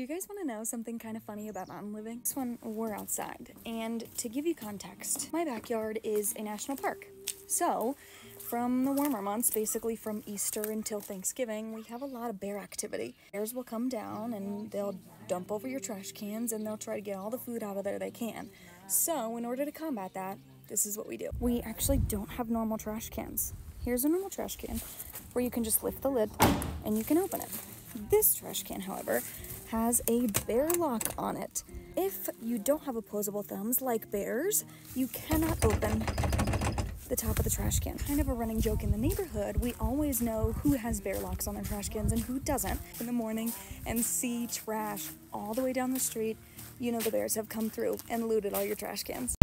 Do you guys want to know something kind of funny about mountain living? This one, we're outside. And to give you context, my backyard is a national park. So, from the warmer months, basically from Easter until Thanksgiving, we have a lot of bear activity. Bears will come down and they'll dump over your trash cans and they'll try to get all the food out of there they can. So, in order to combat that, this is what we do. We actually don't have normal trash cans. Here's a normal trash can where you can just lift the lid and you can open it. This trash can, however, has a bear lock on it. If you don't have opposable thumbs like bears, you cannot open the top of the trash can. Kind of a running joke in the neighborhood. We always know who has bear locks on their trash cans and who doesn't in the morning and see trash all the way down the street. You know the bears have come through and looted all your trash cans.